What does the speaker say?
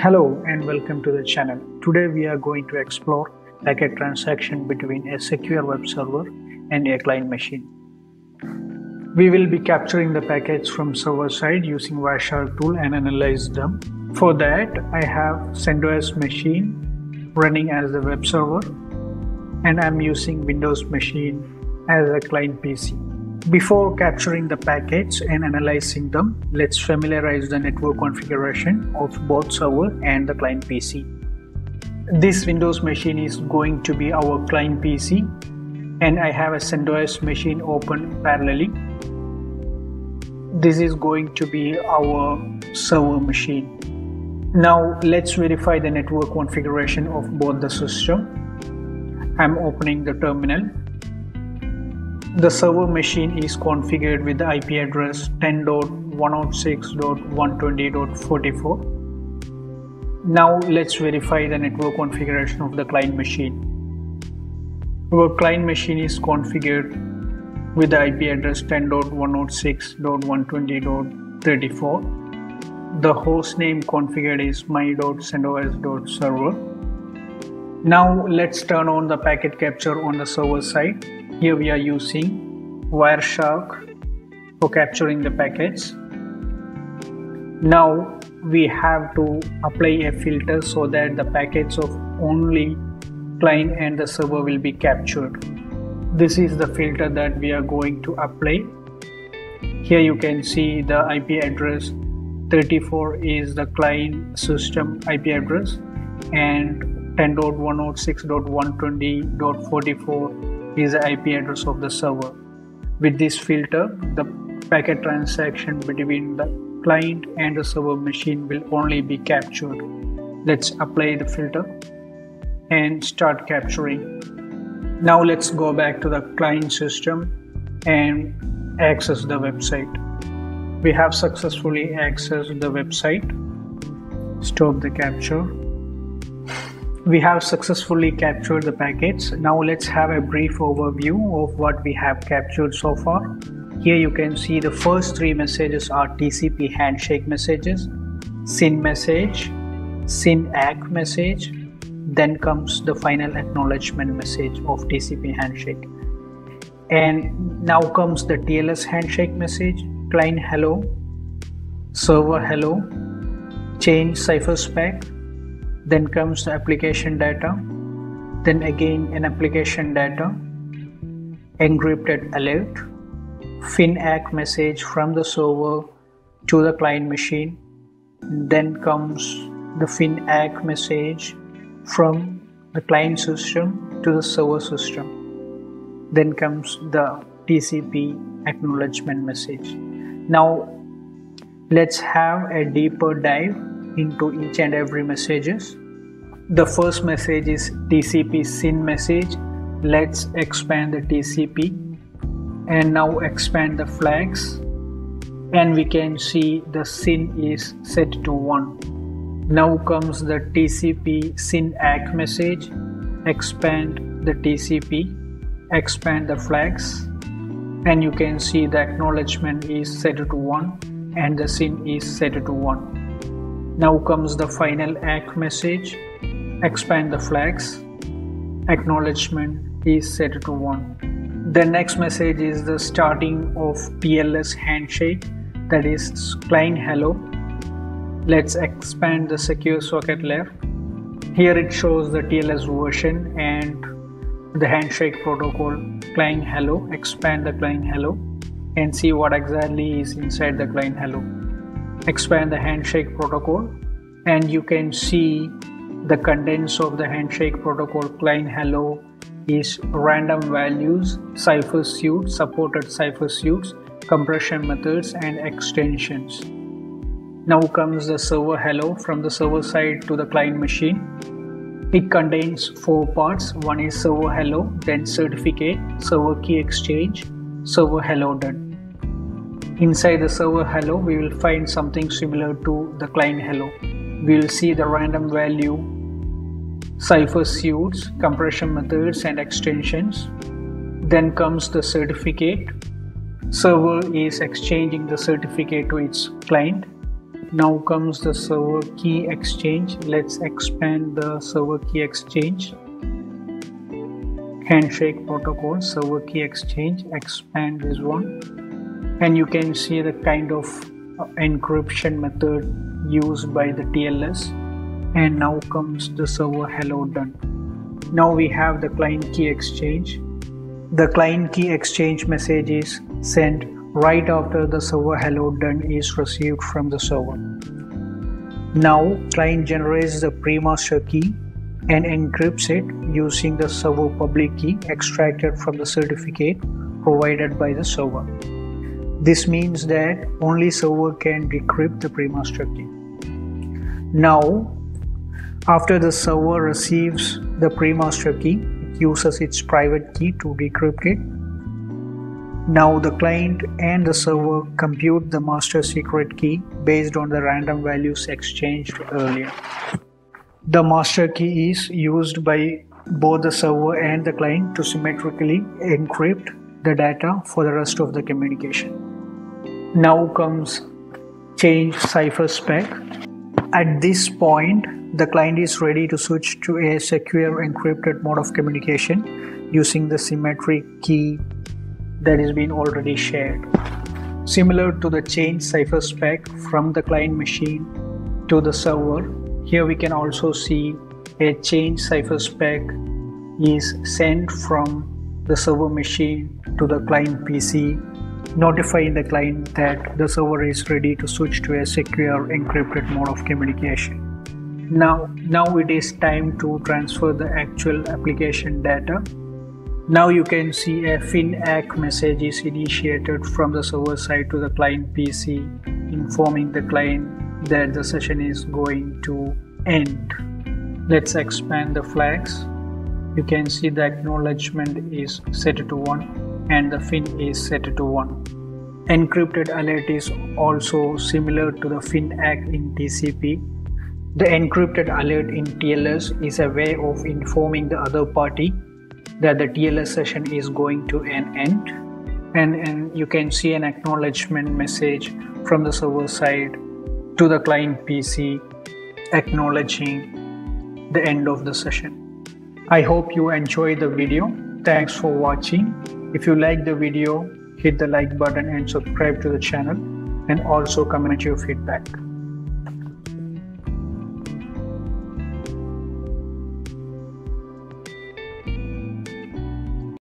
Hello and welcome to the channel. Today we are going to explore packet transaction between a secure web server and a client machine. We will be capturing the packets from server side using Wireshark tool and analyze them. For that I have CentOS machine running as the web server and I'm using Windows machine as a client PC. Before capturing the packets and analyzing them, let's familiarize the network configuration of both server and the client PC. This Windows machine is going to be our client PC and I have a CentOS machine open parallelly. This is going to be our server machine. Now let's verify the network configuration of both the system. I'm opening the terminal the server machine is configured with the IP address 10.106.120.44. Now let's verify the network configuration of the client machine. Our client machine is configured with the IP address 10.106.120.34. The host name configured is my.centos.server. Now let's turn on the packet capture on the server side here we are using Wireshark for capturing the packets. Now we have to apply a filter so that the packets of only client and the server will be captured. This is the filter that we are going to apply. Here you can see the IP address 34 is the client system IP address and 10.106.120.44 is the IP address of the server. With this filter, the packet transaction between the client and the server machine will only be captured. Let's apply the filter and start capturing. Now let's go back to the client system and access the website. We have successfully accessed the website. Stop the capture we have successfully captured the packets. Now let's have a brief overview of what we have captured so far. Here you can see the first three messages are TCP handshake messages, SYN message, SYN ACK message, then comes the final acknowledgement message of TCP handshake. And now comes the TLS handshake message, client hello, server hello, change cipher spec, then comes the application data. Then again an application data. Encrypted alert. FIN-ACK message from the server to the client machine. Then comes the FIN-ACK message from the client system to the server system. Then comes the TCP acknowledgement message. Now let's have a deeper dive into each and every messages. The first message is TCP SYN message. Let's expand the TCP and now expand the flags and we can see the SYN is set to 1. Now comes the TCP SYN ACK message. Expand the TCP, expand the flags and you can see the acknowledgement is set to 1 and the SYN is set to 1. Now comes the final ACK message. Expand the flags. Acknowledgement is set to 1. The next message is the starting of TLS handshake that is client hello. Let's expand the secure socket layer. Here it shows the TLS version and the handshake protocol client hello. Expand the client hello and see what exactly is inside the client hello expand the handshake protocol and you can see the contents of the handshake protocol client hello is random values cipher suite supported cipher suites compression methods and extensions. Now comes the server hello from the server side to the client machine. It contains four parts. One is server hello then certificate server key exchange server hello done Inside the server hello, we will find something similar to the client hello. We will see the random value, cipher suites, compression methods and extensions. Then comes the certificate. Server is exchanging the certificate to its client. now comes the server key exchange let's expand the server key exchange handshake protocol server key exchange expand this one and you can see the kind of uh, encryption method used by the TLS and now comes the server hello done. Now we have the client key exchange. The client key exchange message is sent right after the server hello done is received from the server. Now client generates the pre-master key and encrypts it using the server public key extracted from the certificate provided by the server this means that only server can decrypt the pre-master key. Now, after the server receives the pre-master key, it uses its private key to decrypt it. Now the client and the server compute the master secret key based on the random values exchanged earlier. The master key is used by both the server and the client to symmetrically encrypt the data for the rest of the communication. Now comes change cipher spec. At this point, the client is ready to switch to a secure encrypted mode of communication using the symmetric key that has been already shared. Similar to the change cipher spec from the client machine to the server, here we can also see a change cipher spec is sent from the server machine to the client PC notifying the client that the server is ready to switch to a secure encrypted mode of communication. Now, now it is time to transfer the actual application data. Now you can see a FIN-ACK message is initiated from the server side to the client PC, informing the client that the session is going to end. Let's expand the flags. You can see the acknowledgement is set to 1 and the fin is set to 1. Encrypted alert is also similar to the FIN-ACK in TCP. The encrypted alert in TLS is a way of informing the other party that the TLS session is going to an end. And, and you can see an acknowledgement message from the server side to the client PC acknowledging the end of the session. I hope you enjoyed the video. Thanks for watching. If you like the video, hit the like button and subscribe to the channel and also comment your feedback.